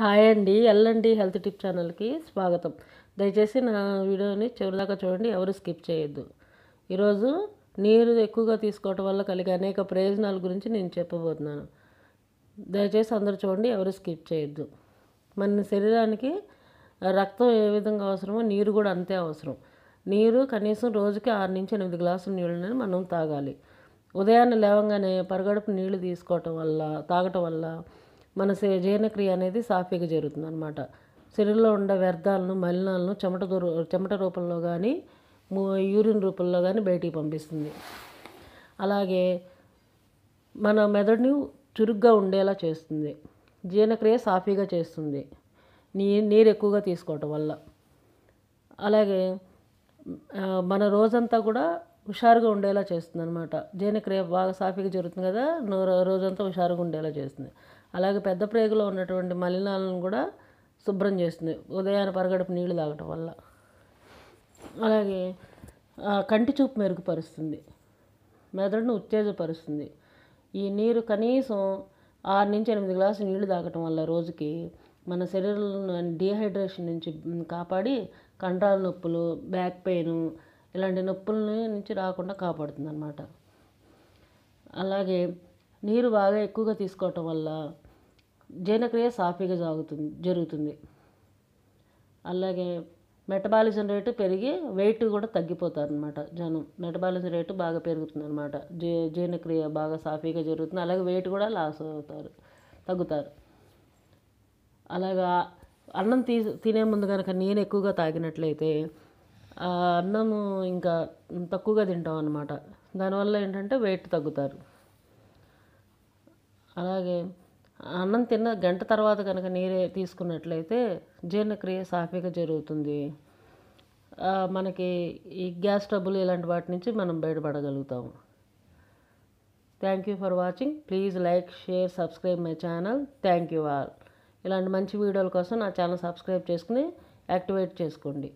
Hi అండి LMD health tip ఛానల్కి స్వాగతం. దయచేసి నా వీడియోని చివరిదాకా చూడండి ఎవరు స్కిప్ చేయొద్దు. ఈరోజు నీరు ఎక్కువగా తీసుకోవటం వల్ల కలిగే అనేక ప్రయోజనాల గురించి నేను చెప్పబోతున్నాను. దయచేసి అందరూ చూడండి ఎవరు స్కిప్ చేయొద్దు. మన శరీరానికి రక్తం ఏ విధంగా అవసరమో నీరు కూడా అంతే అవసరం. నీరు కనీసం రోజుకి ఆరు నుంచి ఎనిమిది గ్లాసుల నీళ్ళని మనం తాగాలి. ఉదయాన్నే లేవగానే పరగడుపు నీళ్ళు తీసుకోవటం వల్ల తాగటం వల్ల మన జీర్ణక్రియ అనేది సాఫీగా జరుగుతుంది అనమాట శరీరంలో ఉండే వ్యర్థాలను మలినాలను చెమట చెమట రూపంలో కానీ యూరిన్ రూపంలో కానీ బయటికి పంపిస్తుంది. అలాగే మన మెదడుని చురుగ్గా ఉండేలా చేస్తుంది. జీర్ణక్రియ సాఫీగా చేస్తుంది. నీ నీరు ఎక్కువగా తీసుకోవటం వల్ల. అలాగే మన రోజంతా కూడా హుషారుగా ఉండేలా చేస్తుంది అనమాట జీర్ణక్రియ బాగా సాఫీగా జరుగుతుంది కదా నో- రోజంతా హుషారుగా ఉండేలా చేస్తుంది. అలాగే పెద్ద ప్రేగులో ఉన్నటువంటి మలినాలను కూడా శుభ్రం చేస్తుంది. ఉదయాన్నే పరగడుపు నీళ్ళు తాగటం వల్ల. అలాగే కంటి చూపు మెరుగుపరుస్తుంది. మెదడును ఉత్తేజపరుస్తుంది. ఈ నీరు కనీసం ఆరు నుంచి ఎనిమిది గ్లాసులు నీళ్ళు తాగటం వల్ల రోజుకి మన శరీరంలో డీహైడ్రేషన్ నుంచి కాపాడి కండరాల నొప్పులు బ్యాక్ పెయిన్ ఇలాంటి నొప్పుల నుంచి రాకుండా కాపాడుతుంది అనమాట అలాగే నీరు బాగా ఎక్కువగా తీసుకోవటం వల్ల జీర్ణక్రియ సాఫీగా సాగుతుంది జరుగుతుంది. అలాగే మెటబాలిజం రేటు పెరిగి వెయిట్ కూడా తగ్గిపోతారు అనమాట జనం. మెటబాలిజం రేటు బాగా పెరుగుతుంది అనమాట జీ జీర్ణక్రియ బాగా సాఫీగా జరుగుతుంది. అలాగే వెయిట్ కూడా లాస్ అవుతారు తగ్గుతారు. అలాగా అన్నం తీ తినే ముందు కనుక నేను ఎక్కువగా తాగినట్లయితే ఆ అన్నము ఇంకా తక్కువగా తింటాం అనమాట దానివల్ల ఏంటంటే వెయిట్ తగ్గుతారు. అలాగే అన్నం తిన్న గంట తర్వాత కనుక నీరే తీసుకున్నట్లయితే జీర్ణక్రియ సాఫీగా జరుగుతుంది. మనకి ఈ గ్యాస్ ట్రబుల్ ఇలాంటి వాటి నుంచి మనం బయటపడగలుగుతాము thank you for watching. Please like share subscribe my channel. Thank you all. ఇలాంటి మంచి వీడియోల కోసం నా ఛానల్ సబ్స్క్రైబ్ చేసుకుని యాక్టివేట్ చేసుకోండి.